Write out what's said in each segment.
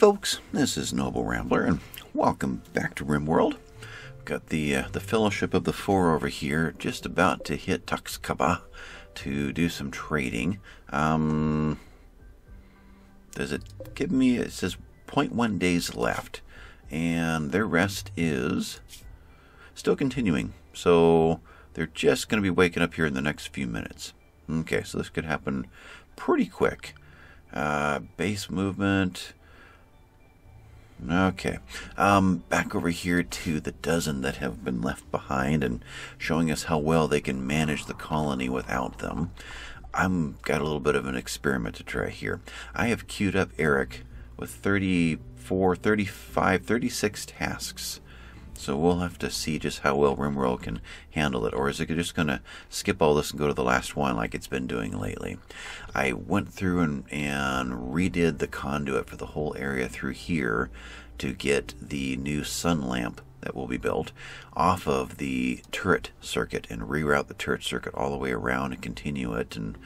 Folks, this is Noble Rambler, and welcome back to RimWorld. Got the uh, the Fellowship of the Four over here, just about to hit Toxcaba to do some trading. Um, does it give me? It says 0.1 days left, and their rest is still continuing. So they're just going to be waking up here in the next few minutes. Okay, so this could happen pretty quick. Uh, base movement. Okay. Um, back over here to the dozen that have been left behind and showing us how well they can manage the colony without them. I've got a little bit of an experiment to try here. I have queued up Eric with 34, 35, 36 tasks. So we'll have to see just how well RimWorld can handle it. Or is it just going to skip all this and go to the last one like it's been doing lately? I went through and, and redid the conduit for the whole area through here to get the new sun lamp that will be built off of the turret circuit and reroute the turret circuit all the way around and continue it and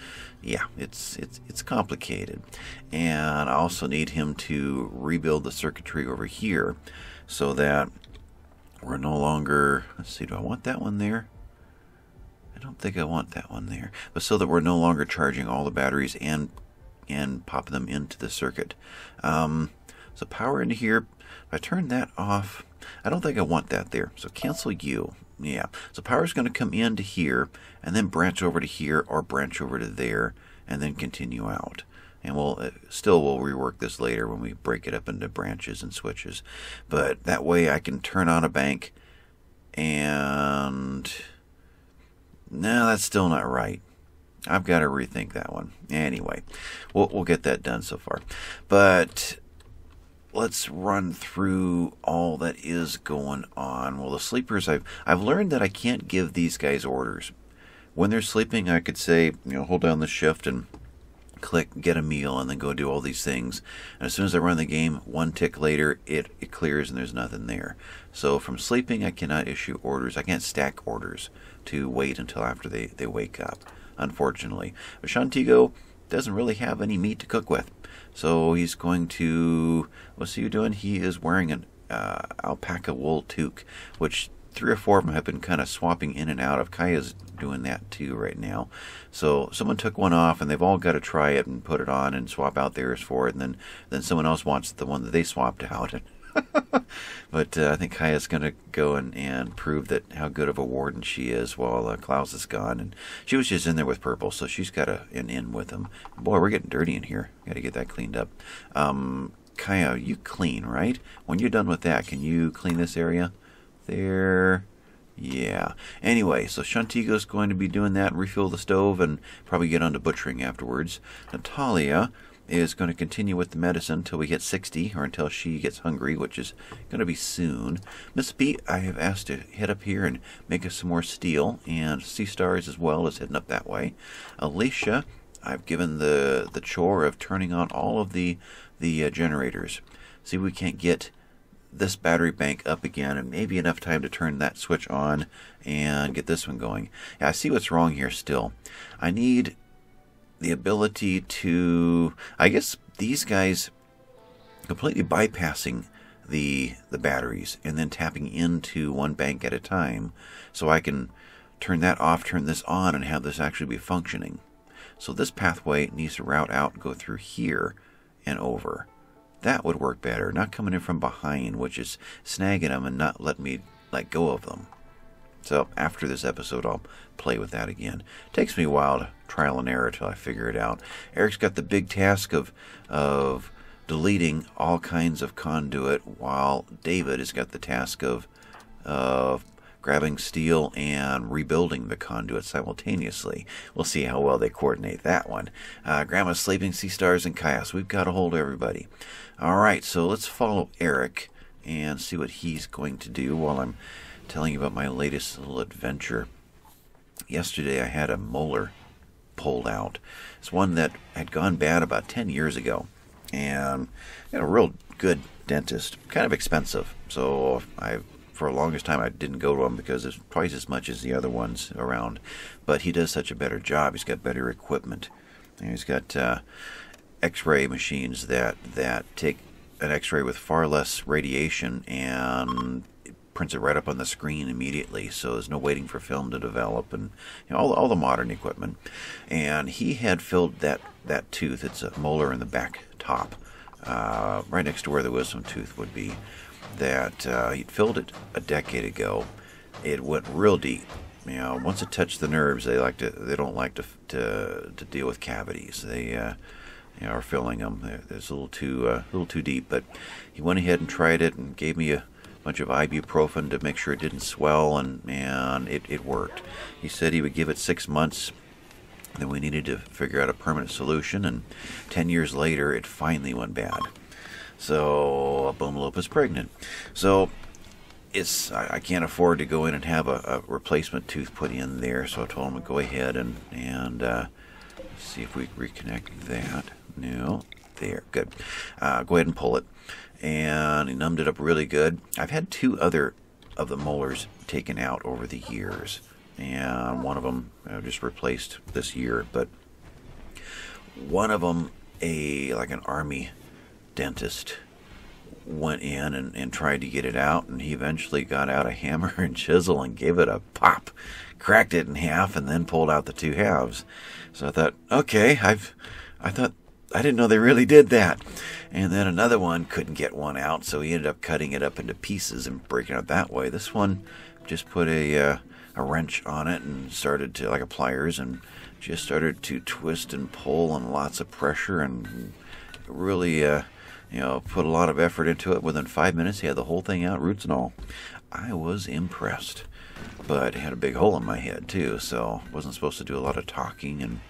yeah it's it's it's complicated and I also need him to rebuild the circuitry over here so that we're no longer, let's see, do I want that one there? I don't think I want that one there. But so that we're no longer charging all the batteries and and pop them into the circuit. Um, so power into here. If I turn that off, I don't think I want that there. So cancel you. Yeah. So power is going to come into here and then branch over to here or branch over to there and then continue out and we'll uh, still we'll rework this later when we break it up into branches and switches. But that way I can turn on a bank and no that's still not right. I've got to rethink that one. Anyway we'll, we'll get that done so far. But let's run through all that is going on. Well the sleepers I've I've learned that I can't give these guys orders. When they're sleeping I could say you know hold down the shift and click get a meal and then go do all these things. And as soon as I run the game, one tick later, it, it clears and there's nothing there. So from sleeping, I cannot issue orders. I can't stack orders to wait until after they, they wake up, unfortunately. But Shantigo doesn't really have any meat to cook with. So he's going to, what's he doing? He is wearing an uh, alpaca wool toque, which three or four of them have been kind of swapping in and out of. Kaya's doing that too right now. So someone took one off, and they've all got to try it and put it on and swap out theirs for it, and then then someone else wants the one that they swapped out. but uh, I think Kaya's going to go and, and prove that how good of a warden she is while uh, Klaus is gone. And she was just in there with Purple, so she's got an in with him. Boy, we're getting dirty in here. Got to get that cleaned up. Um, Kaya, you clean, right? When you're done with that, can you clean this area? There. Yeah. Anyway, so Shantigo's going to be doing that, refill the stove, and probably get on to butchering afterwards. Natalia is going to continue with the medicine until we hit 60, or until she gets hungry, which is going to be soon. Miss B, I have asked to head up here and make us some more steel, and Sea Stars as well is heading up that way. Alicia, I've given the the chore of turning on all of the the uh, generators. See, we can't get this battery bank up again and maybe enough time to turn that switch on and get this one going. Yeah, I see what's wrong here still. I need the ability to, I guess these guys completely bypassing the the batteries and then tapping into one bank at a time so I can turn that off, turn this on and have this actually be functioning. So this pathway needs to route out go through here and over. That would work better, not coming in from behind, which is snagging them and not letting me let go of them. So after this episode, I'll play with that again. takes me a while to trial and error till I figure it out. Eric's got the big task of of deleting all kinds of conduit, while David has got the task of of grabbing steel and rebuilding the conduit simultaneously. We'll see how well they coordinate that one. Uh, Grandma's sleeping, sea stars, and chaos. We've got a hold of everybody. All right, so let's follow Eric and see what he's going to do while I'm telling you about my latest little adventure. Yesterday I had a molar pulled out. It's one that had gone bad about 10 years ago. And got a real good dentist, kind of expensive. So I for the longest time I didn't go to him because it's twice as much as the other ones around. But he does such a better job. He's got better equipment. And he's got uh, X-ray machines that that take an X-ray with far less radiation and prints it right up on the screen immediately. So there's no waiting for film to develop and you know, all, all the modern equipment. And he had filled that, that tooth, it's a molar in the back top, uh, right next to where the wisdom tooth would be, that uh, he'd filled it a decade ago. It went real deep. You know, once it touched the nerves, they like to. They don't like to to, to deal with cavities. They uh, you know, are filling them. It's a little too uh, a little too deep. But he went ahead and tried it and gave me a bunch of ibuprofen to make sure it didn't swell, and and it, it worked. He said he would give it six months. Then we needed to figure out a permanent solution, and ten years later, it finally went bad. So Boomalope is pregnant. So it's I, I, can't afford to go in and have a, a, replacement tooth put in there. So I told him to go ahead and and uh, see if we reconnect that. No, there, good. Uh, go ahead and pull it and he numbed it up really good. I've had two other of the molars taken out over the years, and one of them I just replaced this year. But one of them, a like an army dentist, went in and, and tried to get it out, and he eventually got out a hammer and chisel and gave it a pop, cracked it in half, and then pulled out the two halves. So I thought, okay, I've I thought I didn't know they really did that. And then another one couldn't get one out, so he ended up cutting it up into pieces and breaking it that way. This one just put a uh, a wrench on it and started to like a pliers and just started to twist and pull and lots of pressure and really uh, you know put a lot of effort into it. Within five minutes, he had the whole thing out, roots and all. I was impressed, but had a big hole in my head too, so wasn't supposed to do a lot of talking and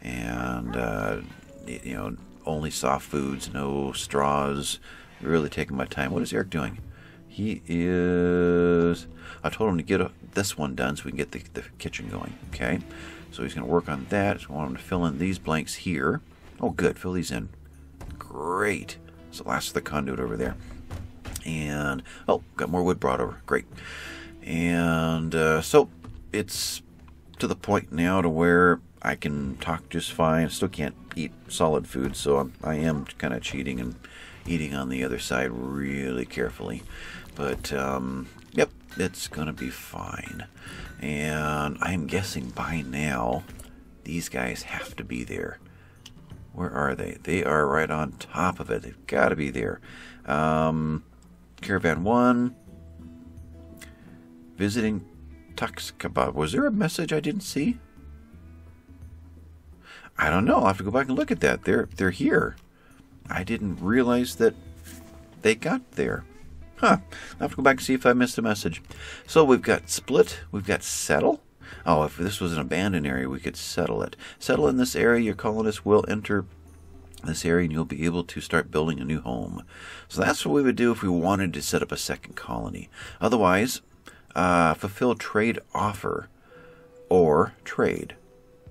and uh, you know, only soft foods, no straws. Really taking my time. What is Eric doing? He is. I told him to get a, this one done so we can get the, the kitchen going. Okay, so he's going to work on that. So I want him to fill in these blanks here. Oh, good. Fill these in. Great. So last of the conduit over there. And oh, got more wood brought over. Great. And uh, so it's to the point now to where I can talk just fine. Still can't eat solid food, so I'm, I am kind of cheating and eating on the other side really carefully. But um, yep, it's gonna be fine. And I'm guessing by now these guys have to be there. Where are they? They are right on top of it. They've got to be there. Um, Caravan one visiting Toxcaba. Was there a message I didn't see? I don't know. I'll have to go back and look at that. They're they're here. I didn't realize that they got there. Huh. I'll have to go back and see if I missed a message. So we've got split, we've got settle. Oh, if this was an abandoned area, we could settle it. Settle in this area, your colonists will enter this area and you'll be able to start building a new home. So that's what we would do if we wanted to set up a second colony. Otherwise, uh, fulfill trade offer or trade.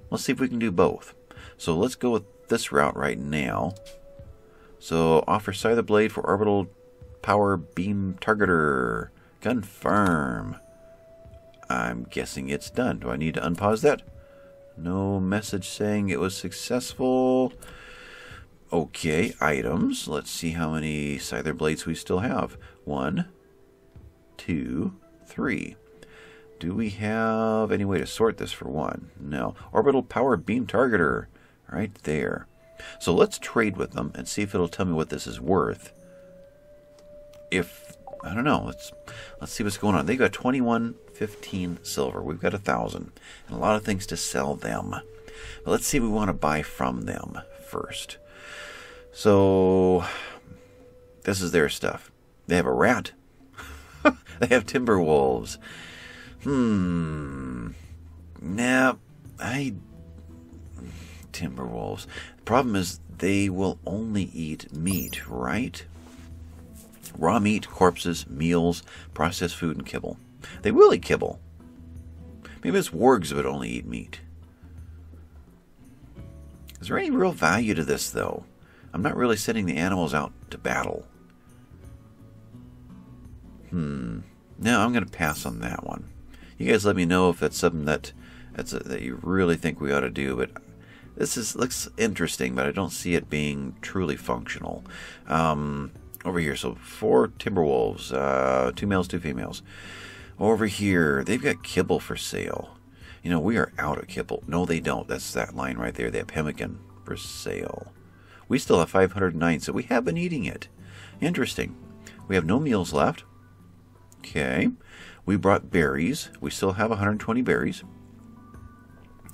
Let's see if we can do both. So let's go with this route right now. So offer Scyther Blade for orbital power beam targeter. Confirm. I'm guessing it's done. Do I need to unpause that? No message saying it was successful. Okay, items. Let's see how many Scyther Blades we still have. One, two, three. Do we have any way to sort this for one? No. Orbital Power Beam Targeter right there. So let's trade with them and see if it'll tell me what this is worth. If I don't know, let's let's see what's going on. They've got 2115 silver. We've got a thousand and a lot of things to sell them. But let's see we want to buy from them first. So this is their stuff. They have a rat. they have timber wolves. Hmm. Now, I timber wolves. The problem is they will only eat meat, right? Raw meat, corpses, meals, processed food, and kibble. They will eat kibble. Maybe it's wargs that only eat meat. Is there any real value to this, though? I'm not really sending the animals out to battle. Hmm. No, I'm going to pass on that one. You guys let me know if that's something that that's a, that you really think we ought to do, but this is looks interesting, but I don't see it being truly functional. Um, over here. So four Timberwolves, uh, two males, two females. Over here, they've got kibble for sale. You know, we are out of kibble. No, they don't. That's that line right there. They have pemmican for sale. We still have 509, so we have been eating it. Interesting. We have no meals left. Okay. We brought berries. We still have 120 berries.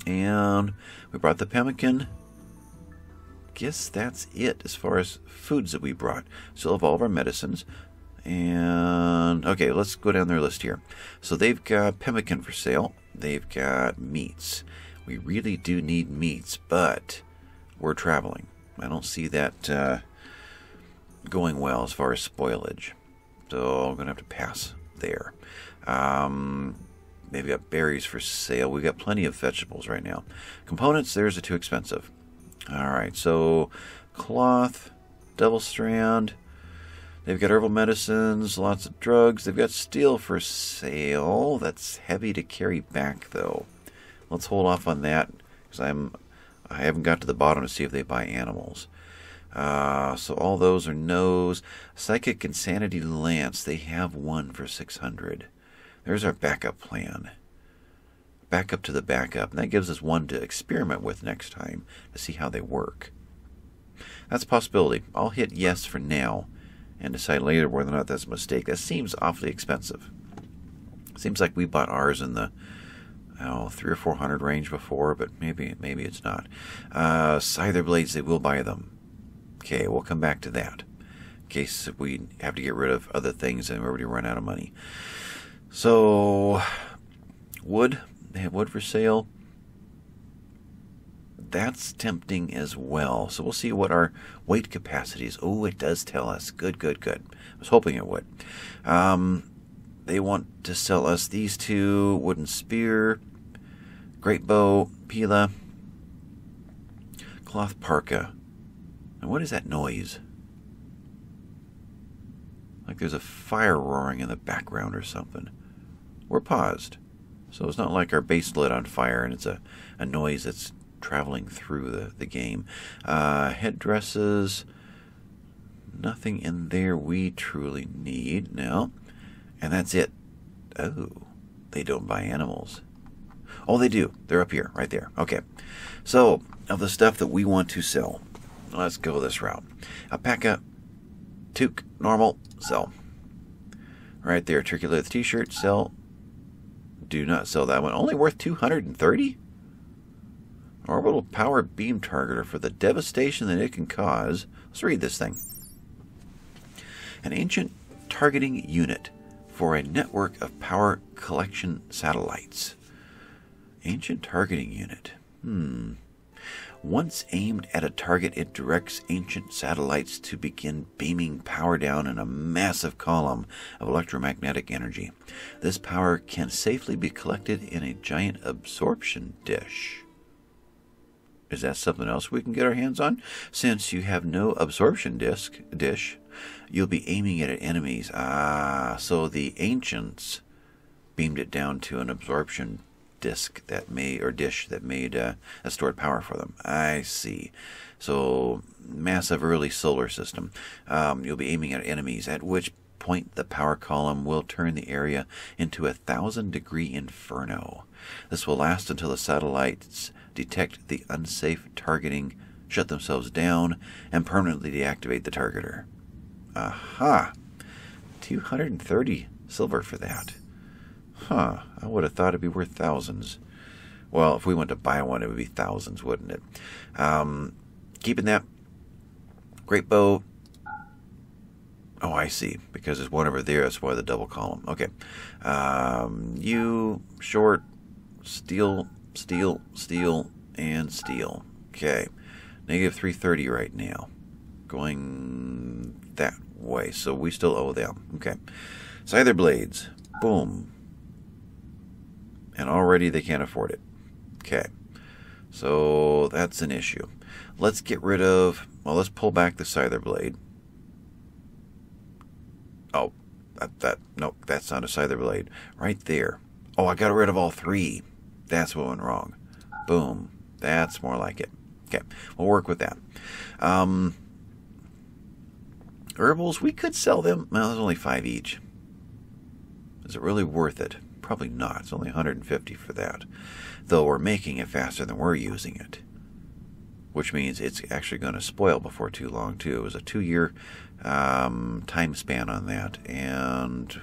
And we brought the pemmican. Guess that's it as far as foods that we brought. Still have all of our medicines. And okay, let's go down their list here. So they've got pemmican for sale. They've got meats. We really do need meats, but we're traveling. I don't see that uh, going well as far as spoilage. So I'm going to have to pass there. Um, maybe got berries for sale. We've got plenty of vegetables right now. Components, theirs are too expensive. All right, so cloth, double strand. They've got herbal medicines, lots of drugs. They've got steel for sale. That's heavy to carry back, though. Let's hold off on that because I'm I haven't got to the bottom to see if they buy animals. Uh, so all those are no's. Psychic Insanity Lance, they have one for 600. There's our backup plan. Backup to the backup. And that gives us one to experiment with next time to see how they work. That's a possibility. I'll hit yes for now and decide later whether or not that's a mistake. That seems awfully expensive. Seems like we bought ours in the oh, three or four hundred range before, but maybe maybe it's not. Uh, Scyther blades, they will buy them. Okay, we'll come back to that. In case we have to get rid of other things and we already run out of money. So, wood, they have wood for sale. That's tempting as well. So we'll see what our weight capacity is. Oh, it does tell us. Good, good, good. I was hoping it would. Um, they want to sell us these two wooden spear, great bow, pila, cloth parka. And what is that noise? Like there's a fire roaring in the background or something. We're paused. So it's not like our base lit on fire and it's a, a noise that's traveling through the, the game. Uh, headdresses, nothing in there we truly need. No. And that's it. Oh, they don't buy animals. Oh, they do. They're up here, right there. Okay. So, of the stuff that we want to sell, let's go this route. Alpaca, toque, normal, sell. Right there, turkey t-shirt, sell. Do not sell that one. Only worth 230 Orbital power beam targeter for the devastation that it can cause. Let's read this thing. An ancient targeting unit for a network of power collection satellites. Ancient targeting unit. Hmm. Once aimed at a target, it directs ancient satellites to begin beaming power down in a massive column of electromagnetic energy. This power can safely be collected in a giant absorption dish. Is that something else we can get our hands on? Since you have no absorption disk dish, you'll be aiming it at enemies. Ah, so the ancients beamed it down to an absorption disk that made or dish that made uh, that stored power for them. I see. So massive early solar system. Um, you'll be aiming at enemies. At which point the power column will turn the area into a thousand degree inferno. This will last until the satellites detect the unsafe targeting, shut themselves down, and permanently deactivate the targeter. Aha! 230 silver for that. Huh, I would have thought it'd be worth thousands. Well, if we went to buy one, it would be thousands, wouldn't it? Um, keeping that. Great bow. Oh, I see. Because there's one over there. That's why the double column. Okay. Um, you, short, steel, steel, steel, and steel. Okay. Negative 330 right now. Going that way. So we still owe them. Okay. Scyther blades. Boom and already they can't afford it. Okay, so that's an issue. Let's get rid of, well, let's pull back the Scyther blade. Oh, that, that, no, that's not a Scyther blade. Right there. Oh, I got rid of all three. That's what went wrong. Boom. That's more like it. Okay, we'll work with that. Um, Herbals, we could sell them. Well, there's only five each. Is it really worth it? Probably not. It's only 150 for that. Though we're making it faster than we're using it. Which means it's actually going to spoil before too long, too. It was a two year um, time span on that. And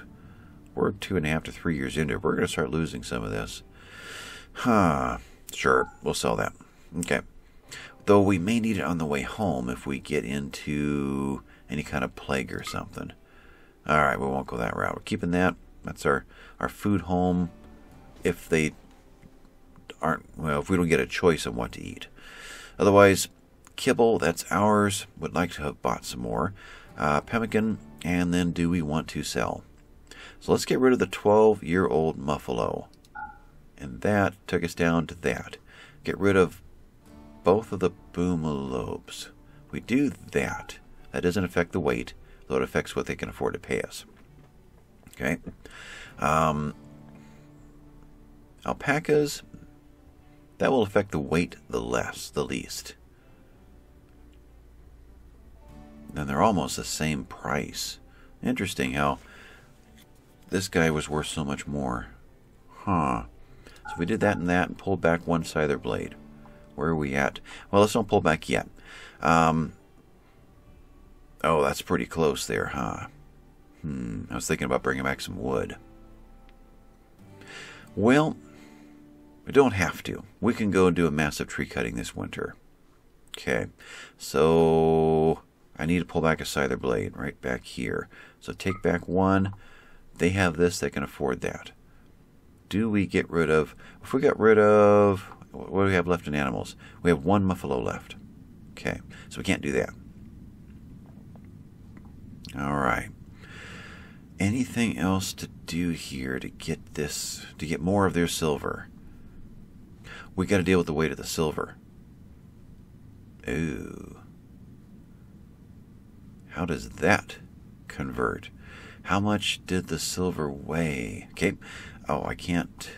we're two and a half to three years into it. We're going to start losing some of this. Huh. Sure, we'll sell that. Okay. Though we may need it on the way home if we get into any kind of plague or something. All right, we won't go that route. We're keeping that. That's our, our food home if they aren't, well, if we don't get a choice of what to eat. Otherwise, kibble, that's ours. Would like to have bought some more. Uh, pemmican, and then do we want to sell? So let's get rid of the 12 year old Muffalo. And that took us down to that. Get rid of both of the boomalopes. We do that. That doesn't affect the weight, though it affects what they can afford to pay us. Okay. Um, alpacas, that will affect the weight the less, the least. And they're almost the same price. Interesting how this guy was worth so much more. Huh. So we did that and that and pulled back one their blade. Where are we at? Well, let's don't pull back yet. Um, oh, that's pretty close there, huh? Hmm, I was thinking about bringing back some wood. Well, we don't have to. We can go and do a massive tree cutting this winter. Okay, so I need to pull back a scyther blade right back here. So take back one. They have this, they can afford that. Do we get rid of, if we got rid of, what do we have left in animals? We have one muffalo left. Okay, so we can't do that. All right anything else to do here to get this, to get more of their silver? We got to deal with the weight of the silver. Ooh. How does that convert? How much did the silver weigh? Okay. Oh, I can't.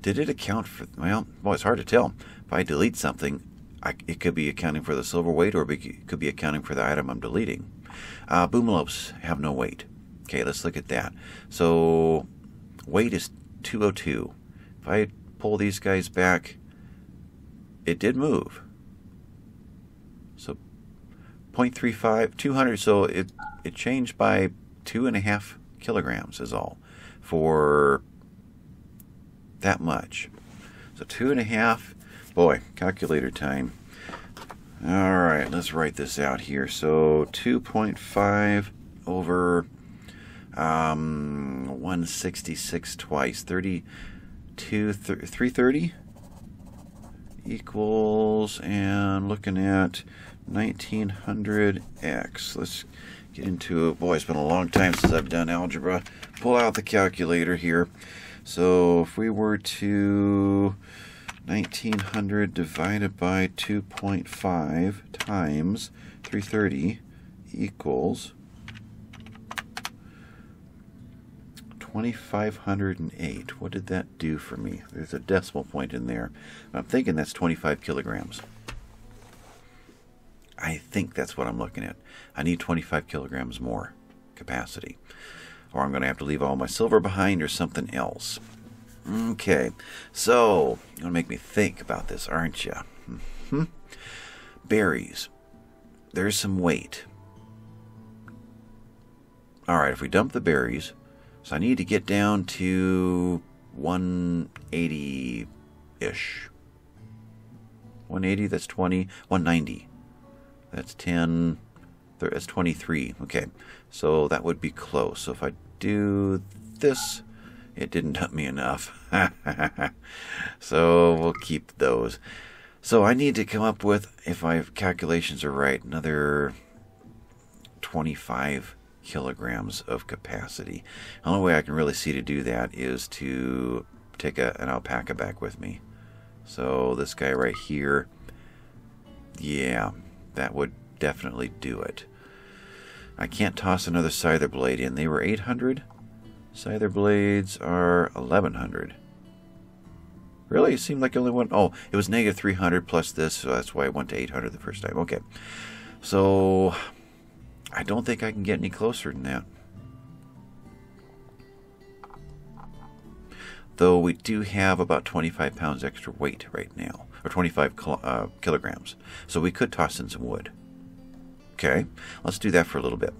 Did it account for. Well, well, it's hard to tell. If I delete something, I, it could be accounting for the silver weight or it could be accounting for the item I'm deleting. Uh, have no weight. Okay, let's look at that. So weight is 202. If I pull these guys back, it did move. So 0.35, 200. So it, it changed by two and a half kilograms is all for that much. So two and a half. Boy, calculator time. All right, let's write this out here. So 2.5 over um, 166 twice. 32, 330 equals, and looking at 1900x. Let's get into it. Boy, it's been a long time since I've done algebra. Pull out the calculator here. So if we were to 1900 divided by 2.5 times 330 equals 2508. What did that do for me? There's a decimal point in there. I'm thinking that's 25 kilograms. I think that's what I'm looking at. I need 25 kilograms more capacity. Or I'm going to have to leave all my silver behind or something else. Okay, so you're going to make me think about this, aren't you? Mm-hmm. Berries. There's some weight. All right, if we dump the berries, so I need to get down to 180 ish. 180, that's 20. 190, that's 10. That's 23. Okay, so that would be close. So if I do this, it didn't dump me enough. so we'll keep those. So I need to come up with, if my calculations are right, another 25 kilograms of capacity. The only way I can really see to do that is to take a, an alpaca back with me. So this guy right here, yeah, that would definitely do it. I can't toss another scyther blade in. They were 800. Scyther blades are 1100. Really? It seemed like only one. Oh, it was negative 300 plus this, so that's why I went to 800 the first time. Okay. So I don't think I can get any closer than that. Though we do have about 25 pounds extra weight right now, or 25 uh, kilograms. So we could toss in some wood. Okay, let's do that for a little bit.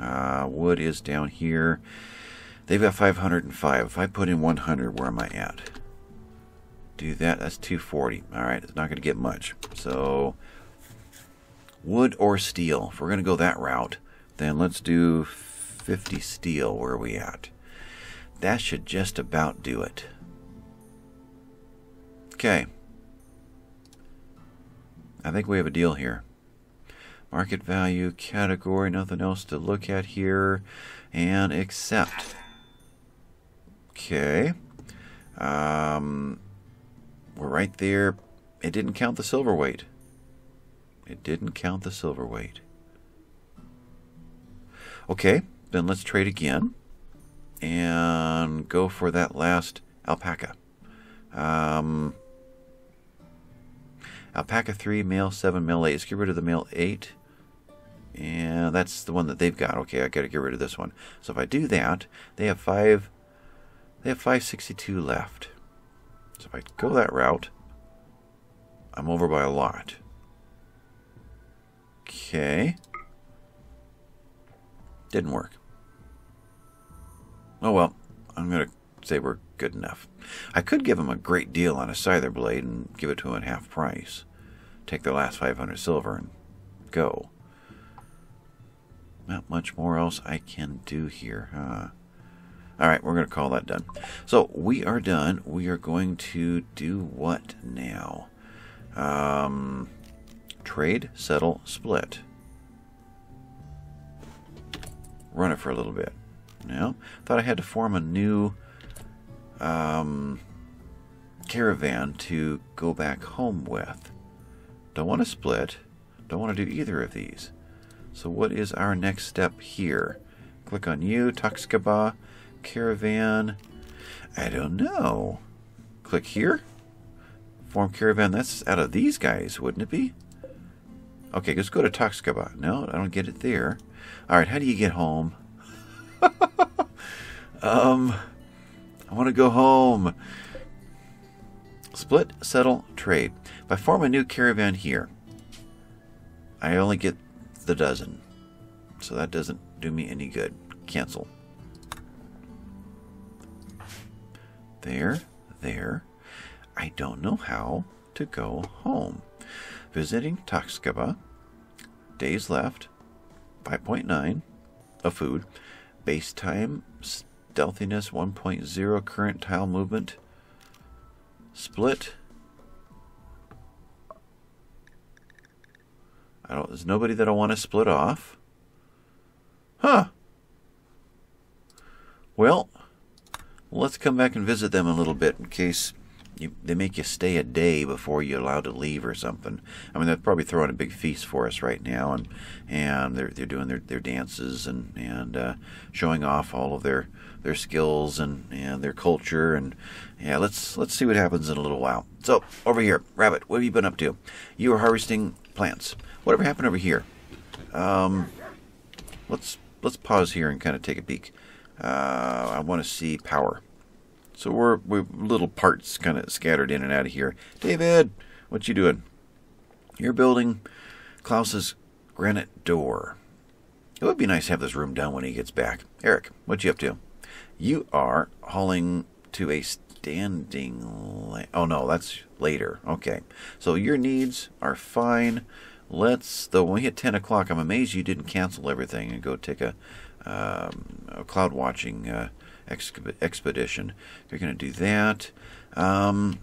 Uh, wood is down here. They've got 505. If I put in 100, where am I at? Do that, that's 240. All right, it's not going to get much. So wood or steel. If we're going to go that route, then let's do 50 steel. Where are we at? That should just about do it. Okay. I think we have a deal here. Market value, category, nothing else to look at here. And accept. Okay. Um, we're right there. It didn't count the silver weight. It didn't count the silver weight. Okay, then let's trade again and go for that last alpaca. Um, alpaca 3, male 7, male 8. Let's get rid of the male 8. And that's the one that they've got. Okay, I got to get rid of this one. So if I do that, they have 5 they have 562 left. So if I go that route, I'm over by a lot. Okay. Didn't work. Oh well, I'm going to say we're good enough. I could give them a great deal on a scyther blade and give it to them at half price. Take their last 500 silver and go. Not much more else I can do here, huh? Alright, we're going to call that done. So, we are done. We are going to do what now? Um, trade, settle, split. Run it for a little bit. Now, thought I had to form a new um, caravan to go back home with. Don't want to split. Don't want to do either of these. So what is our next step here? Click on you, Toxcaba, caravan. I don't know. Click here. Form caravan. That's out of these guys, wouldn't it be? Okay, let's go to Toxcaba. No, I don't get it there. All right, how do you get home? um, I want to go home. Split, settle, trade. If I form a new caravan here, I only get the dozen. So that doesn't do me any good. Cancel. There, there. I don't know how to go home. Visiting Toxcaba. Days left. 5.9 of food. Base time. Stealthiness 1.0. Current tile movement. Split. I don't. There's nobody that I want to split off. Huh. Well, let's come back and visit them a little bit in case you, they make you stay a day before you're allowed to leave or something. I mean, they're probably throwing a big feast for us right now, and and they're they're doing their, their dances and and uh, showing off all of their their skills and and their culture and yeah, let's let's see what happens in a little while. So over here, Rabbit, what have you been up to? You were harvesting plants. Whatever happened over here? Um, let's let's pause here and kind of take a peek. Uh, I want to see power. So we're, we're little parts kind of scattered in and out of here. David, what you doing? You're building Klaus's granite door. It would be nice to have this room done when he gets back. Eric, what you up to? You are hauling to a standing. oh no, that's later. Okay, so your needs are fine. Let's. Though when we hit ten o'clock, I'm amazed you didn't cancel everything and go take a, um, a cloud watching uh, expedition. You're going to do that. Um,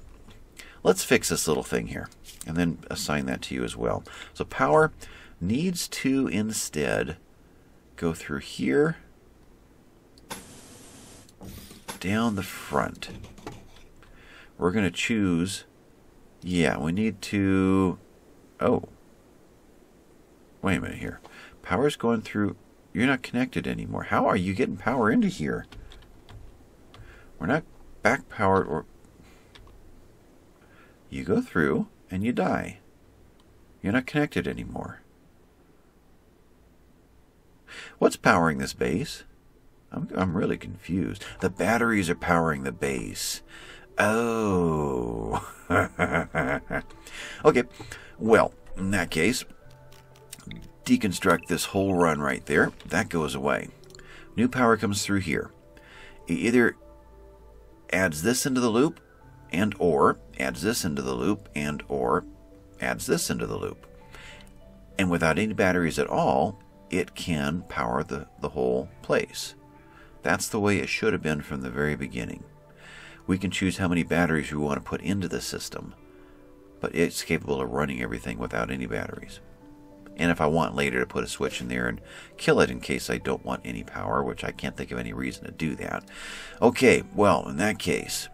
let's fix this little thing here and then assign that to you as well. So power needs to instead go through here down the front. We're going to choose, yeah, we need to, oh, wait a minute here. Power's going through, you're not connected anymore. How are you getting power into here? We're not back powered or you go through and you die. You're not connected anymore. What's powering this base? I'm, I'm really confused. The batteries are powering the base. Oh. okay. Well, in that case, deconstruct this whole run right there. That goes away. New power comes through here. It either adds this into the loop and or adds this into the loop and or adds this into the loop. And without any batteries at all, it can power the, the whole place. That's the way it should have been from the very beginning. We can choose how many batteries we want to put into the system, but it's capable of running everything without any batteries. And if I want later to put a switch in there and kill it in case I don't want any power, which I can't think of any reason to do that. Okay, well, in that case,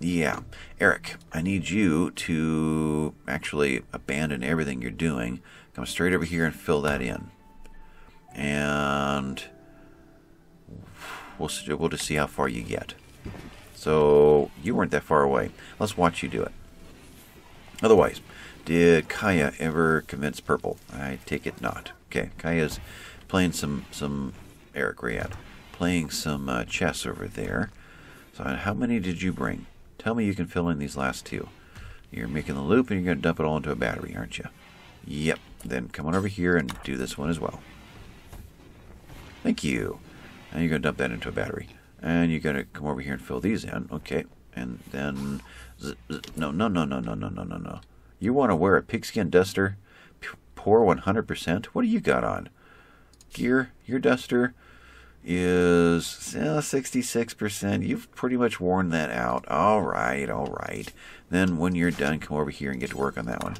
yeah. Eric, I need you to actually abandon everything you're doing. Come straight over here and fill that in. And we'll, we'll just see how far you get. So, you weren't that far away. Let's watch you do it. Otherwise, did Kaya ever convince Purple? I take it not. Okay, Kaya's playing some, some Eric Rayad, playing some uh, chess over there. So how many did you bring? Tell me you can fill in these last two. You're making the loop and you're going to dump it all into a battery, aren't you? Yep. Then come on over here and do this one as well. Thank you. And you're going to dump that into a battery. And you're going to come over here and fill these in. Okay. And then... No, no, no, no, no, no, no, no, no. You want to wear a pigskin duster? Poor 100%? What do you got on? Gear? Your duster? is 66%. You've pretty much worn that out. All right, all right. Then when you're done, come over here and get to work on that one.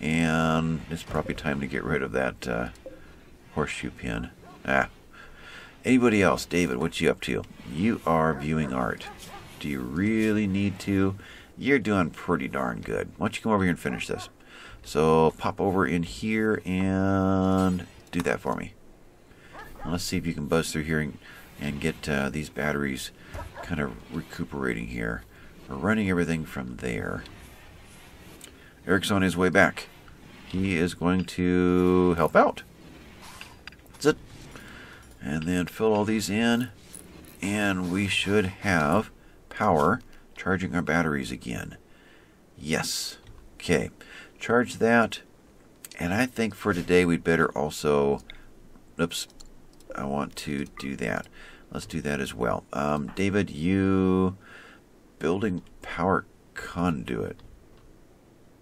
And it's probably time to get rid of that uh, horseshoe pin. Ah. Anybody else? David, what you up to? You are viewing art. Do you really need to? You're doing pretty darn good. Why don't you come over here and finish this? So pop over in here and do that for me. Let's see if you can buzz through here and, and get uh, these batteries kind of recuperating here. We're running everything from there. Eric's on his way back. He is going to help out. That's it. And then fill all these in. And we should have power charging our batteries again. Yes. Okay. Charge that. And I think for today we'd better also... Oops, I want to do that. Let's do that as well. Um, David, you building power conduit.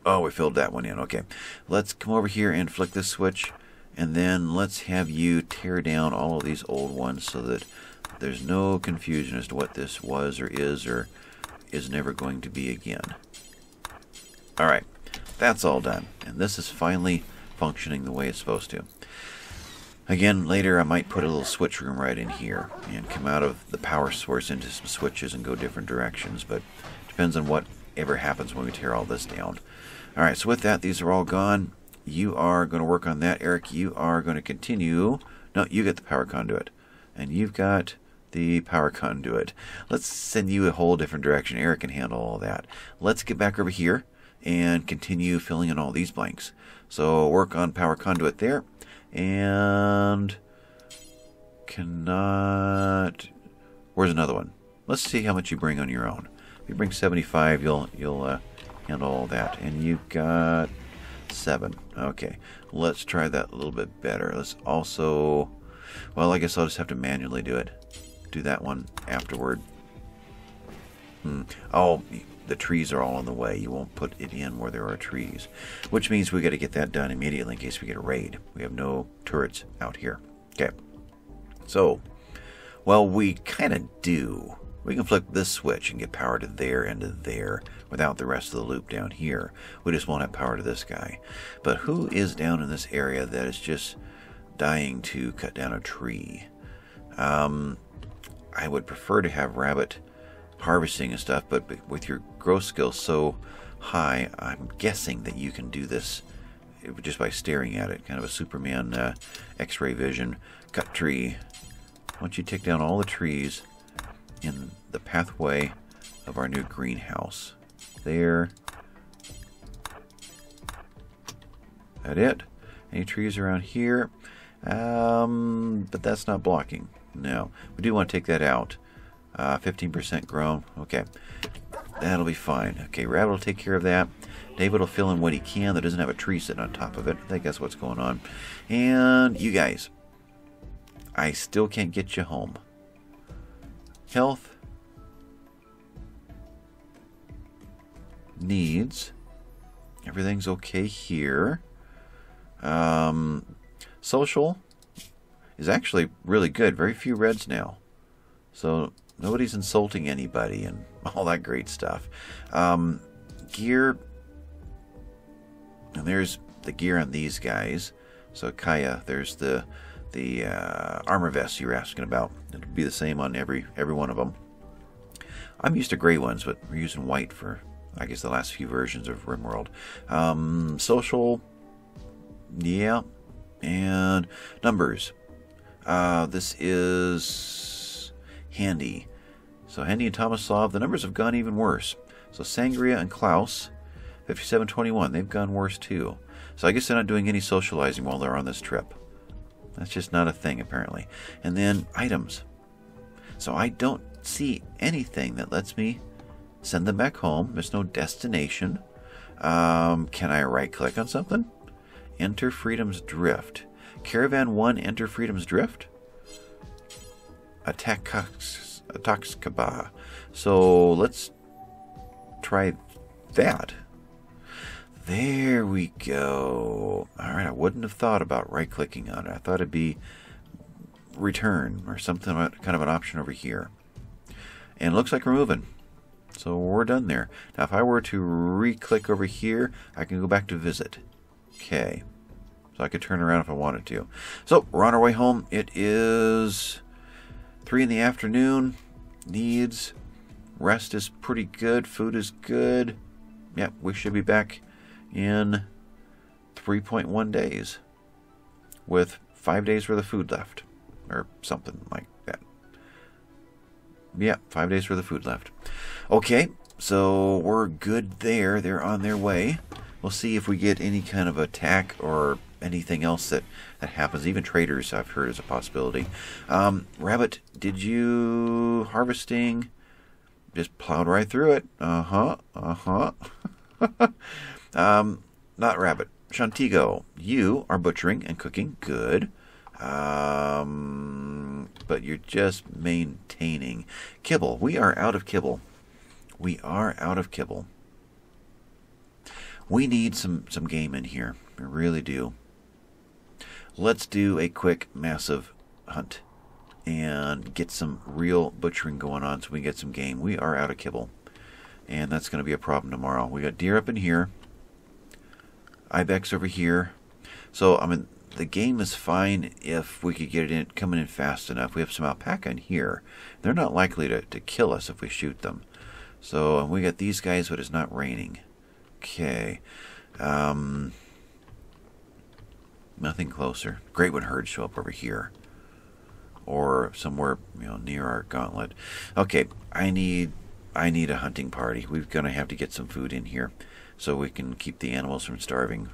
Oh, we filled that one in. Okay. Let's come over here and flick this switch. And then let's have you tear down all of these old ones so that there's no confusion as to what this was or is or is never going to be again. Alright. That's all done. And this is finally functioning the way it's supposed to. Again, later I might put a little switch room right in here and come out of the power source into some switches and go different directions, but depends on whatever happens when we tear all this down. Alright, so with that, these are all gone. You are going to work on that, Eric. You are going to continue. No, you get the power conduit. And you've got the power conduit. Let's send you a whole different direction. Eric can handle all that. Let's get back over here and continue filling in all these blanks. So work on power conduit there and cannot. Where's another one? Let's see how much you bring on your own. If you bring 75, you'll you'll uh, handle all that, and you've got seven. Okay, let's try that a little bit better. Let's also. Well, I guess I'll just have to manually do it. Do that one afterward. Hmm. Oh, the trees are all in the way. You won't put it in where there are trees. Which means we got to get that done immediately in case we get a raid. We have no turrets out here. Okay. So, well, we kind of do. We can flip this switch and get power to there and to there without the rest of the loop down here. We just won't have power to this guy. But who is down in this area that is just dying to cut down a tree? Um, I would prefer to have Rabbit harvesting and stuff, but with your growth skill so high, I'm guessing that you can do this just by staring at it. Kind of a Superman uh, X-ray vision. Cut tree. Once you take down all the trees in the pathway of our new greenhouse. There. That it. Any trees around here? Um, but that's not blocking. No. We do want to take that out. Uh, 15% grown. Okay. That'll be fine. Okay, Rabbit will take care of that. David will fill in what he can that doesn't have a tree sitting on top of it. I think that's what's going on. And you guys, I still can't get you home. Health. Needs. Everything's okay here. Um, social is actually really good. Very few reds now. So nobody's insulting anybody and all that great stuff. Um, gear. And there's the gear on these guys. So Kaya, there's the the uh, armor vest you were asking about. It'll be the same on every every one of them. I'm used to gray ones, but we're using white for I guess the last few versions of RimWorld. Um, social, yeah, and numbers. Uh, this is handy. So Handy and Tomislav, the numbers have gone even worse. So Sangria and Klaus, 5721, they've gone worse too. So I guess they're not doing any socializing while they're on this trip. That's just not a thing, apparently. And then items. So I don't see anything that lets me send them back home. There's no destination. Um, can I right click on something? Enter Freedom's Drift. Caravan 1, enter Freedom's Drift. Attack Toxcaba. So let's try that. There we go. All right, I wouldn't have thought about right clicking on it. I thought it'd be return or something, uh, kind of an option over here. And it looks like we're moving. So we're done there. Now, if I were to re-click over here, I can go back to visit. Okay. So I could turn around if I wanted to. So we're on our way home. It is 3 in the afternoon. Needs. Rest is pretty good. Food is good. Yep, we should be back in 3.1 days with five days worth of food left or something like that. Yeah, five days worth of food left. Okay, so we're good there. They're on their way. We'll see if we get any kind of attack or anything else that, that happens. Even traders, I've heard, is a possibility. Um, Rabbit, did you harvesting? Just plowed right through it. Uh huh. Uh huh. um, not Rabbit. Shantigo, you are butchering and cooking. Good. Um, but you're just maintaining. Kibble. We are out of kibble. We are out of kibble. We need some, some game in here. We really do. Let's do a quick massive hunt and get some real butchering going on so we can get some game. We are out of kibble. And that's going to be a problem tomorrow. We got deer up in here. Ibex over here. So, I mean, the game is fine if we could get it in, coming in fast enough. We have some alpaca in here. They're not likely to, to kill us if we shoot them. So, we got these guys, but it's not raining. Okay. Um, nothing closer. Great when herds show up over here. Or somewhere, you know, near our gauntlet. Okay, I need I need a hunting party. We're gonna have to get some food in here so we can keep the animals from starving.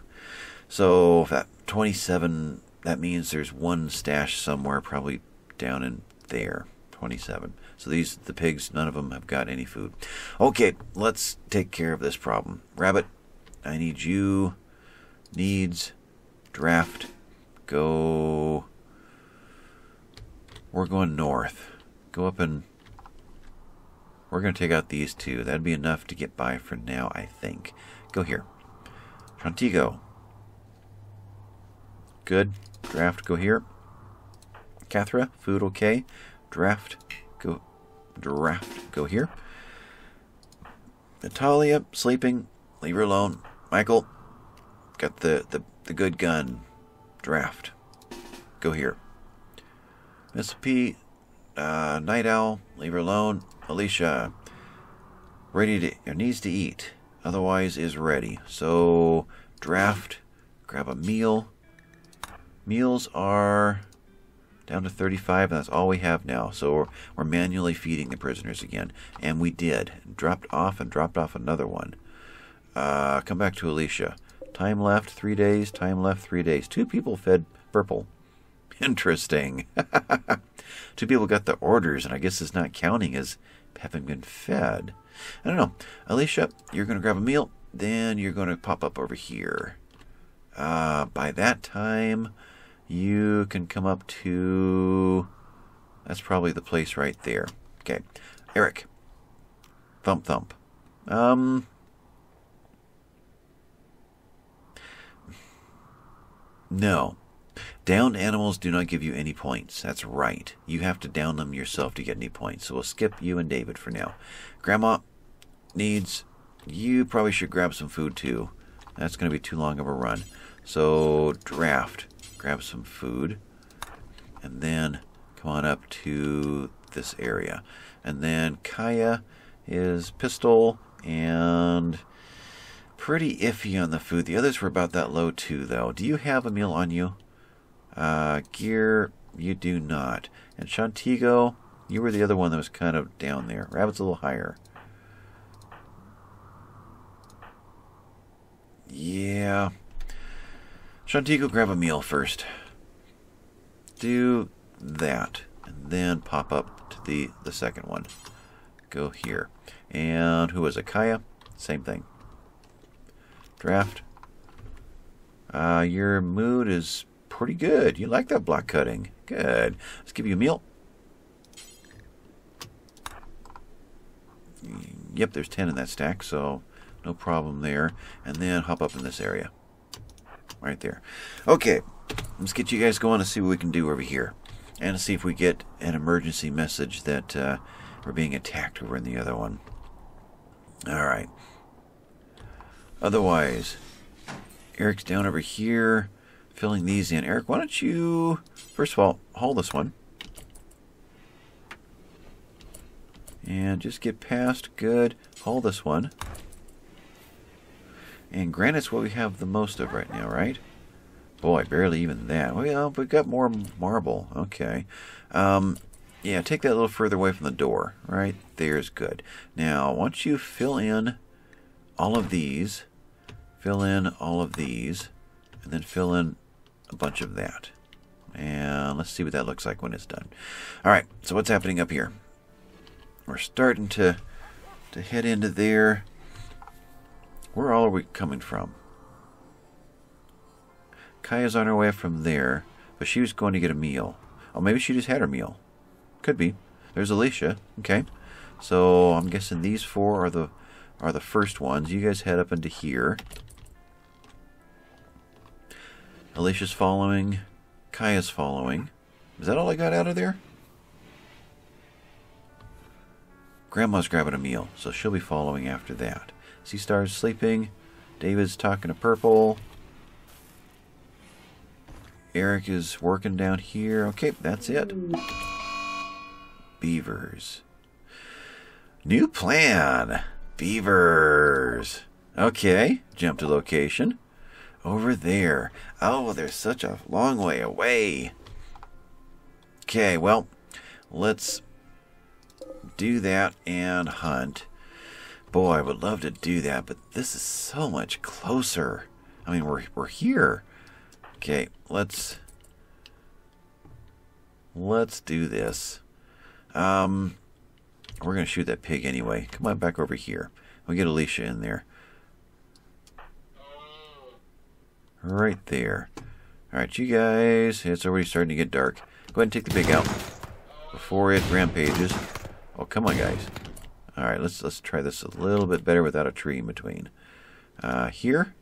So that 27 that means there's one stash somewhere probably down in there. 27. So these the pigs, none of them have got any food. Okay, let's take care of this problem. Rabbit, I need you needs draft go we're going north. Go up and we're going to take out these two. That'd be enough to get by for now, I think. Go here. Trontigo. Good. Draft, go here. Cathra, food okay. Draft, go. Draft, go here. Natalia, sleeping. Leave her alone. Michael, got the, the, the good gun. Draft, go here. Miss P, uh, Night Owl, leave her alone. Alicia, ready to, needs to eat, otherwise is ready. So, draft, grab a meal. Meals are down to 35, and that's all we have now. So we're, we're manually feeding the prisoners again. And we did. Dropped off and dropped off another one. Uh, come back to Alicia. Time left, three days. Time left, three days. Two people fed purple. Interesting. Two people got the orders, and I guess it's not counting as having been fed. I don't know. Alicia, you're going to grab a meal, then you're going to pop up over here. Uh, by that time, you can come up to. That's probably the place right there. Okay. Eric. Thump thump. Um. No. Downed animals do not give you any points. That's right. You have to down them yourself to get any points. So we'll skip you and David for now. Grandma needs. You probably should grab some food too. That's going to be too long of a run. So, draft. Grab some food. And then come on up to this area. And then Kaya is pistol and pretty iffy on the food. The others were about that low too, though. Do you have a meal on you? Uh, gear, you do not. And Shantigo, you were the other one that was kind of down there. Rabbit's a little higher. Yeah. Shantigo, grab a meal first. Do that. And then pop up to the, the second one. Go here. And who was it? Kaya? Same thing. Draft. Uh, your mood is pretty good. You like that block cutting. Good. Let's give you a meal. Yep, there's 10 in that stack, so no problem there. And then hop up in this area. Right there. Okay, let's get you guys going to see what we can do over here. And see if we get an emergency message that uh, we're being attacked over in the other one. Alright. Otherwise, Eric's down over here filling these in. Eric, why don't you, first of all, hold this one. And just get past. Good. Hold this one. And granite's what we have the most of right now, right? Boy, barely even that. Well, we got more marble. Okay. Um, yeah, take that a little further away from the door. Right there's good. Now, once you fill in all of these, fill in all of these, and then fill in a bunch of that. And let's see what that looks like when it's done. All right, so what's happening up here? We're starting to to head into there. Where all are we coming from? Kaya's on her way from there, but she was going to get a meal. Oh, maybe she just had her meal. Could be. There's Alicia. Okay. So I'm guessing these four are the are the first ones. You guys head up into here. Alicia's following. Kaya's following. Is that all I got out of there? Grandma's grabbing a meal, so she'll be following after that. Sea Star's sleeping. David's talking to Purple. Eric is working down here. Okay, that's it. Beavers. New plan. Beavers. Okay, jump to location. Over there. Oh, there's such a long way away. Okay, well, let's do that and hunt. Boy, I would love to do that, but this is so much closer. I mean, we're we're here. Okay, let's let's do this. Um, we're gonna shoot that pig anyway. Come on back over here. We'll get Alicia in there. Right there. Alright, you guys, it's already starting to get dark. Go ahead and take the pig out before it rampages. Oh, come on, guys. Alright, let's let's try this a little bit better without a tree in between. Uh, here.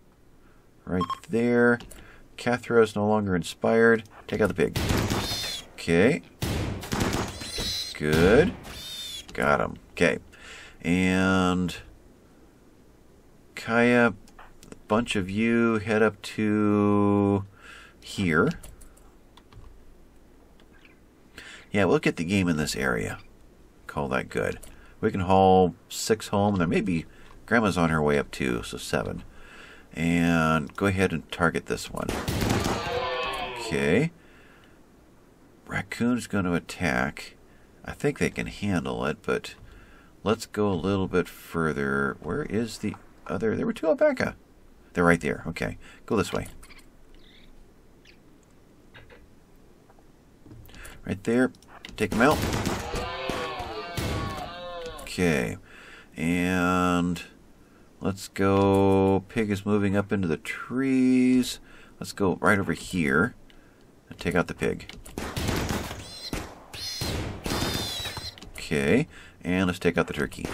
Right there. Cathra is no longer inspired. Take out the pig. Okay. Good. Got him. Okay. And Kaya bunch of you head up to here. Yeah, we'll get the game in this area. Call that good. We can haul six home, there may be Grandma's on her way up too, so seven. And go ahead and target this one. Okay. Raccoon's going to attack. I think they can handle it, but let's go a little bit further. Where is the other? There were two alpaca. They're right there. Okay. Go this way. Right there. Take them out. Okay. And let's go. Pig is moving up into the trees. Let's go right over here and take out the pig. Okay. And let's take out the turkey.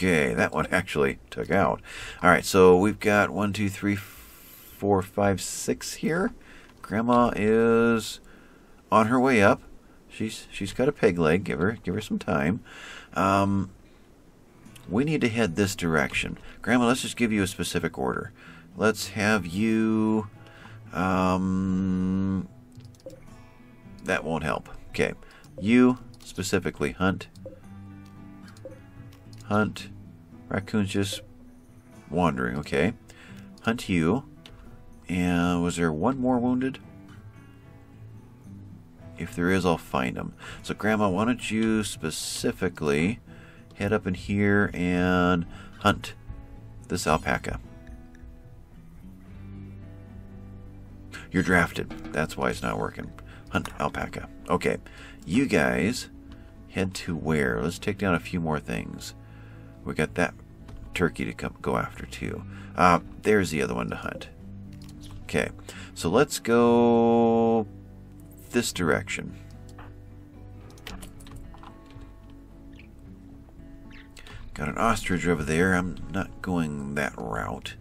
Okay, that one actually took out. All right, so we've got one, two, three, four, five, six here. Grandma is on her way up. She's she's got a peg leg. Give her give her some time. Um, we need to head this direction. Grandma, let's just give you a specific order. Let's have you. Um, that won't help. Okay, you specifically hunt. Hunt. Raccoon's just wandering. Okay, hunt you. And was there one more wounded? If there is, I'll find them. So, Grandma, why don't you specifically head up in here and hunt this alpaca? You're drafted. That's why it's not working. Hunt alpaca. Okay. You guys head to where? Let's take down a few more things. We got that turkey to come go after too. Uh, there's the other one to hunt. Okay, so let's go this direction. Got an ostrich over there. I'm not going that route.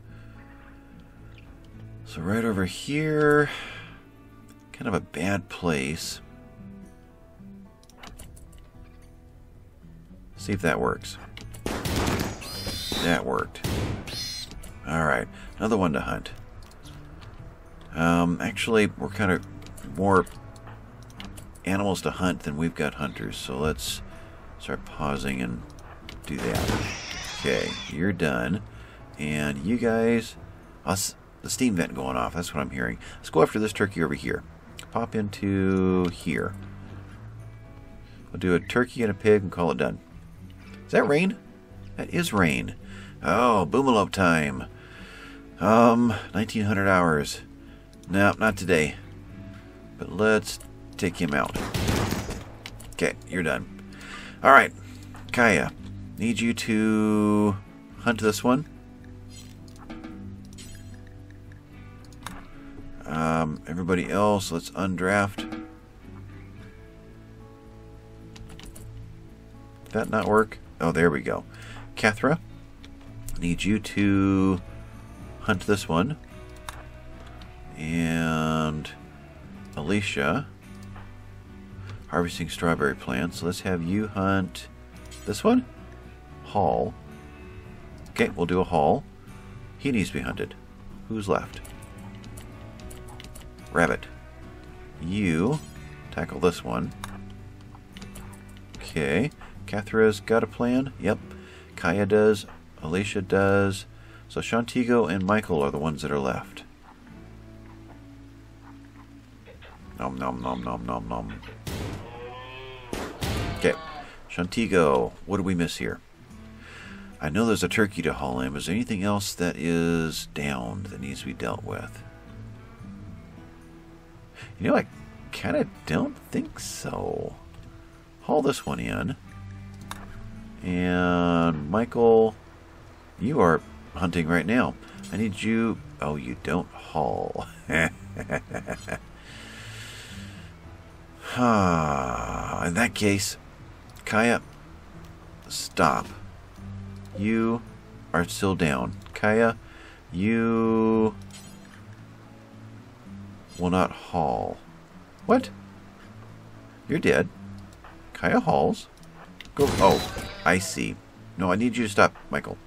So right over here, kind of a bad place. See if that works. That worked. Alright, another one to hunt. Um, actually, we're kind of more animals to hunt than we've got hunters, so let's start pausing and do that. Okay, you're done. And you guys, us, the steam vent going off, that's what I'm hearing. Let's go after this turkey over here. Pop into here. We'll do a turkey and a pig and call it done. Is that rain? That is rain. Oh, boomalope time. Um, 1900 hours. No, not today. But let's take him out. Okay, you're done. Alright, Kaya. Need you to hunt this one. Um, everybody else, let's undraft. Did that not work? Oh, there we go. Kathra, need you to hunt this one and Alicia harvesting strawberry plants. Let's have you hunt this one. Haul. Okay, we'll do a haul. He needs to be hunted. Who's left? Rabbit. You tackle this one. Okay. Cathra's got a plan. Yep. Kaya does. Alicia does. So Shantigo and Michael are the ones that are left. Nom nom nom nom nom nom. Okay. Shantigo, what do we miss here? I know there's a turkey to haul in. Is there anything else that is downed that needs to be dealt with? You know, I kind of don't think so. Haul this one in. And Michael, you are hunting right now. I need you. Oh, you don't haul. Ah, in that case, Kaya, stop. You are still down. Kaya, you will not haul. What? You're dead. Kaya hauls. Go. Oh, I see. No, I need you to stop, Michael.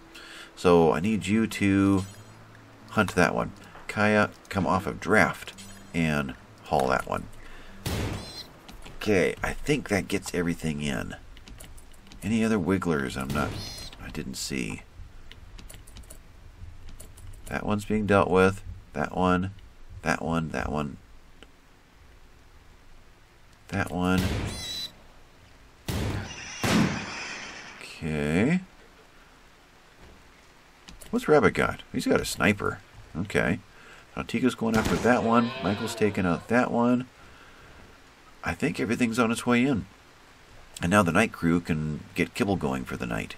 So I need you to hunt that one. Kaya, come off of draft and haul that one. Okay, I think that gets everything in. Any other wigglers I'm not... I didn't see. That one's being dealt with. That one. That one. That one. That one. Okay. What's Rabbit got? He's got a sniper. Okay. Now Tico's going after that one. Michael's taking out that one. I think everything's on its way in. And now the night crew can get kibble going for the night.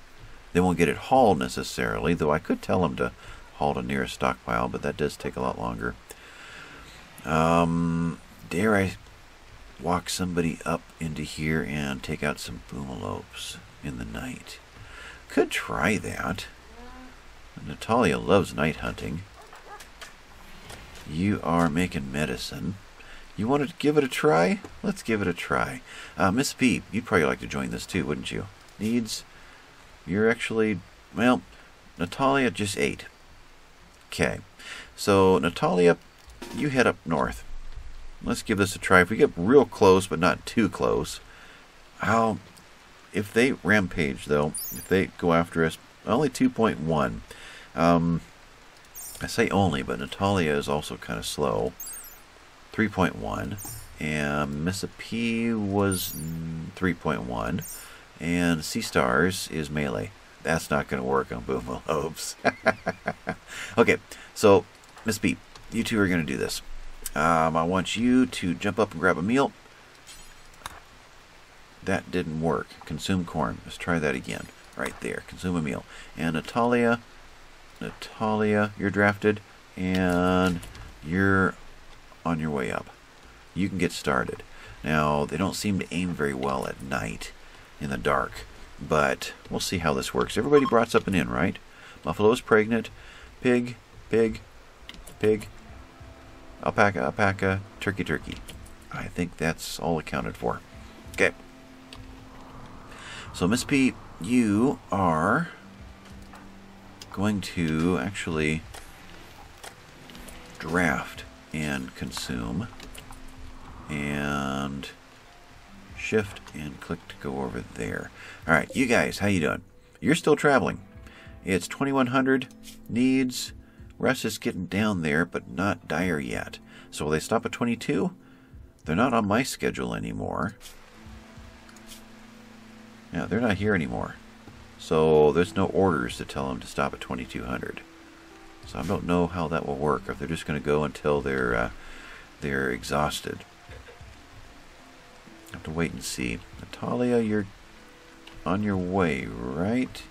They won't get it hauled necessarily, though I could tell them to haul to nearest stockpile, but that does take a lot longer. Um, dare I walk somebody up into here and take out some boomalopes in the night? Could try that. Natalia loves night hunting. You are making medicine. You want to give it a try? Let's give it a try. Uh, Miss P, you'd probably like to join this too, wouldn't you? Needs? You're actually, well, Natalia just ate. Okay. So, Natalia, you head up north. Let's give this a try. If we get real close, but not too close, I'll. If they rampage, though, if they go after us, only 2.1. Um, I say only, but Natalia is also kind of slow. 3.1. And Missa P was 3.1. And Sea Stars is melee. That's not going to work on Boomalopes. okay, so Miss B, you two are going to do this. Um, I want you to jump up and grab a meal. That didn't work. Consume corn. Let's try that again. Right there. Consume a meal. And Natalia, Natalia, you're drafted, and you're on your way up. You can get started. Now, they don't seem to aim very well at night in the dark, but we'll see how this works. Everybody brought something in, right? Buffalo is pregnant. Pig, pig, pig, alpaca, alpaca, turkey, turkey. I think that's all accounted for. Okay. So, Miss P, you are going to actually draft and consume and shift and click to go over there. All right, you guys, how you doing? You're still traveling. It's 2100 needs. Rest is getting down there, but not dire yet. So will they stop at 22? They're not on my schedule anymore. Yeah, they're not here anymore. So there's no orders to tell them to stop at 2200. So I don't know how that will work. If they're just going to go until they're uh, they're exhausted. Have to wait and see. Natalia, you're on your way, right?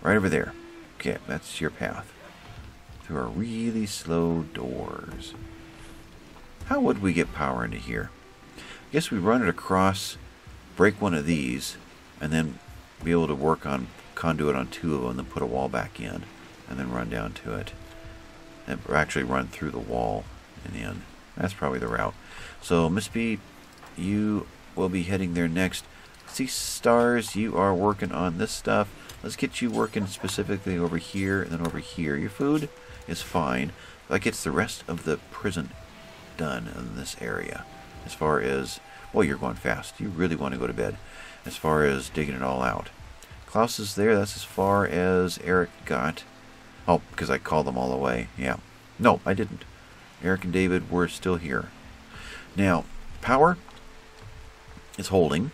Right over there. Okay, that's your path. Through our really slow doors. How would we get power into here? I guess we run it across, break one of these, and then be able to work on conduit on two of them, and then put a wall back in, and then run down to it. And actually run through the wall and in. That's probably the route. So, Miss B, you will be heading there next. Sea Stars, you are working on this stuff. Let's get you working specifically over here and then over here. Your food is fine. That gets the rest of the prison done in this area. As far as, well, you're going fast. You really want to go to bed as far as digging it all out. Klaus is there. That's as far as Eric got. Oh, because I called them all away. Yeah. No, I didn't. Eric and David were still here. Now, power is holding.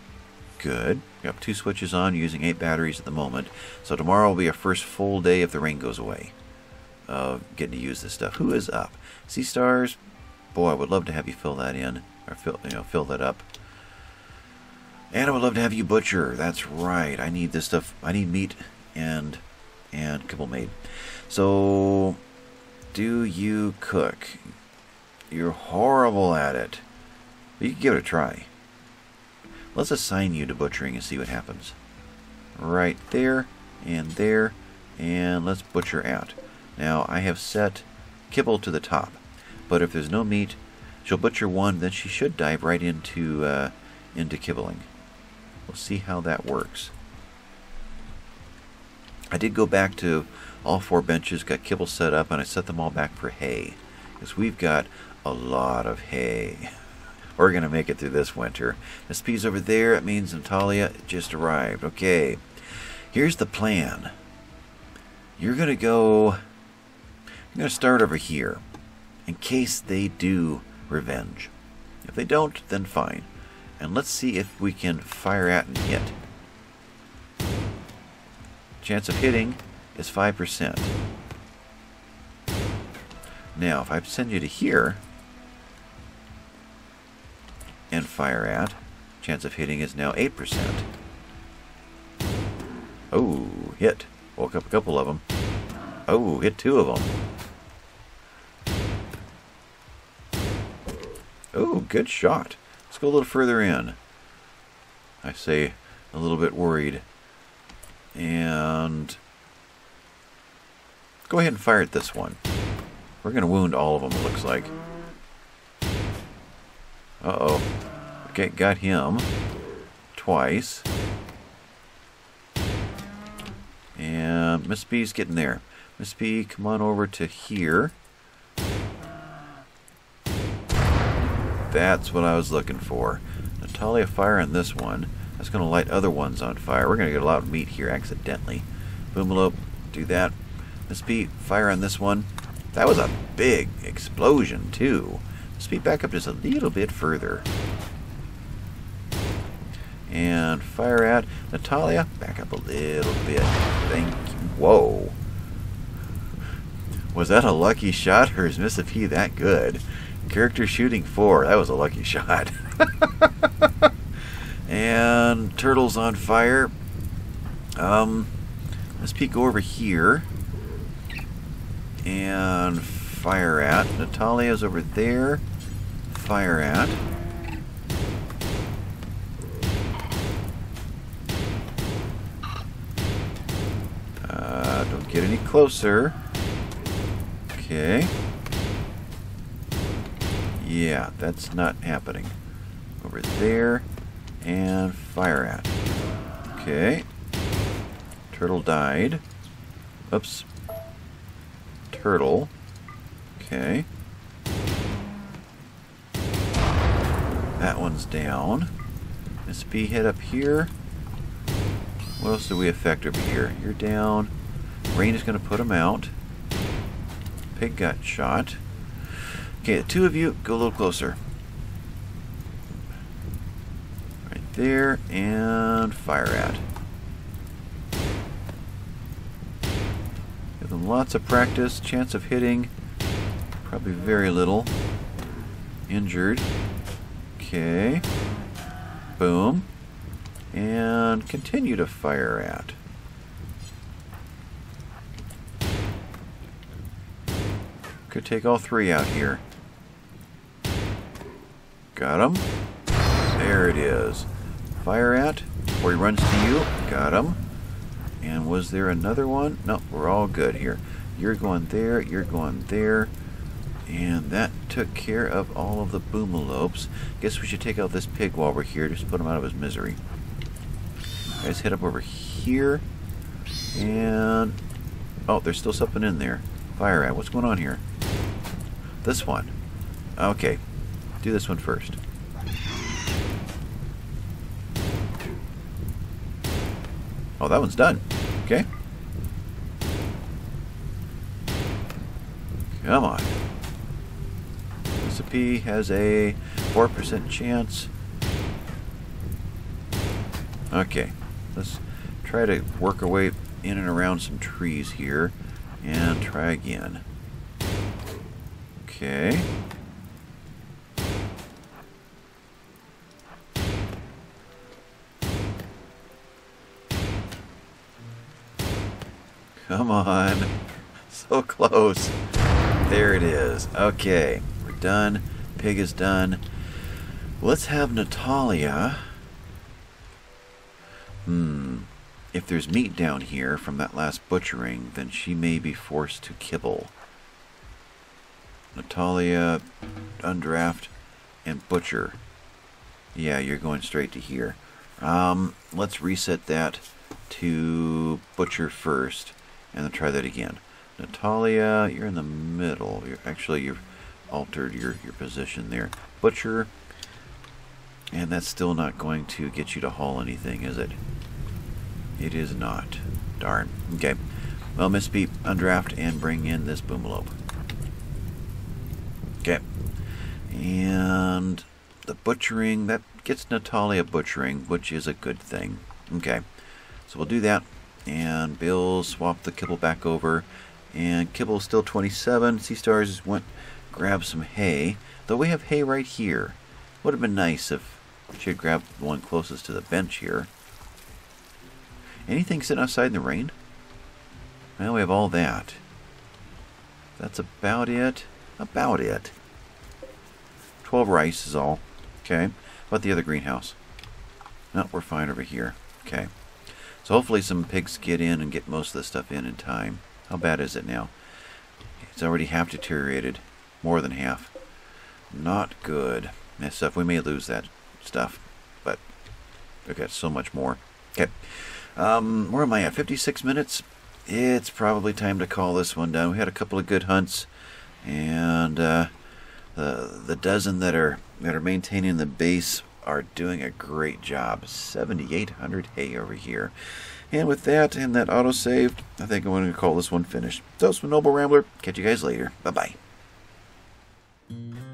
Good. We have two switches on using eight batteries at the moment. So tomorrow will be our first full day if the rain goes away. Of uh, getting to use this stuff. Who is up? Sea Stars. Boy, I would love to have you fill that in or fill you know fill that up. And I would love to have you butcher. That's right. I need this stuff. I need meat and and kibble made. So, do you cook? You're horrible at it. But you can give it a try. Let's assign you to butchering and see what happens. Right there and there. And let's butcher out. Now, I have set kibble to the top. But if there's no meat, she'll butcher one, then she should dive right into uh, into kibbling. We'll see how that works. I did go back to all four benches, got kibble set up, and I set them all back for hay. Because we've got a lot of hay. We're going to make it through this winter. Miss P's over there. It means Natalia just arrived. Okay. Here's the plan. You're going to go... You're going to start over here. In case they do revenge. If they don't, then fine. And let's see if we can fire at and hit. Chance of hitting is 5%. Now, if I send you to here, and fire at. Chance of hitting is now 8%. Oh, hit. Woke up a couple of them. Oh, hit two of them. Oh, good shot. Let's go a little further in. I say a little bit worried. And go ahead and fire at this one. We're going to wound all of them, it looks like. Uh-oh. Okay, got him. Twice. And Miss B's getting there. Miss B, come on over to here. That's what I was looking for. Natalia fire on this one. That's going to light other ones on fire. We're going to get a lot of meat here accidentally. Boomalope, do that. Miss B, fire on this one. That was a big explosion, too. Miss B, back up just a little bit further. And fire at Natalia. Back up a little bit. Thank you. Whoa. Was that a lucky shot, or is Miss P that good? Character shooting four. That was a lucky shot. and turtles on fire. Um, let's peek over here and fire at. Natalia's over there. Fire at. Uh, don't get any closer. Okay. Yeah, that's not happening. Over there and fire at. Okay. Turtle died. Oops. Turtle. Okay. That one's down. Miss B head up here. What else do we affect over here? You're down. Rain is going to put him out. Pig got shot. Okay, the two of you, go a little closer. Right there, and fire at. Give them lots of practice, chance of hitting, probably very little. Injured. Okay. Boom. And continue to fire at. Could take all three out here. Got him. There it is. Fire at. Before he runs to you. Got him. And was there another one? No, we're all good here. You're going there. You're going there. And that took care of all of the boomalopes. Guess we should take out this pig while we're here. Just put him out of his misery. Guys, head up over here. And... Oh, there's still something in there. Fire at. What's going on here? This one. Okay. Do this one first. Oh, that one's done. Okay. Come on. P has a 4% chance. Okay. Let's try to work our way in and around some trees here. And try again. Okay. Come on. So close. There it is. Okay. We're done. Pig is done. Let's have Natalia. Hmm. If there's meat down here from that last butchering, then she may be forced to kibble. Natalia, Undraft, and Butcher. Yeah, you're going straight to here. Um, let's reset that to Butcher first, and then try that again. Natalia, you're in the middle. You're actually you've altered your your position there. Butcher, and that's still not going to get you to haul anything, is it? It is not. Darn. Okay. Well, Miss Beep, undraft and bring in this boomalope. Okay. And the butchering, that gets Natalia butchering, which is a good thing. Okay. So we'll do that. And Bill swapped the kibble back over. And kibble still 27. Sea Stars went grab some hay. Though we have hay right here. Would have been nice if she had grabbed the one closest to the bench here. Anything sitting outside in the rain? Well, we have all that. That's about it. About it. 12 rice is all. Okay. What about the other greenhouse? No, we're fine over here. Okay. So hopefully some pigs get in and get most of the stuff in in time. How bad is it now? It's already half deteriorated. More than half. Not good. That stuff, we may lose that stuff. But we've got so much more. Okay. Um, where am I at? 56 minutes? It's probably time to call this one down. We had a couple of good hunts. And, uh, the, the dozen that are that are maintaining the base are doing a great job. 7,800 hay over here. And with that and that auto save, I think I'm going to call this one finished. So with Noble Rambler. Catch you guys later. Bye bye.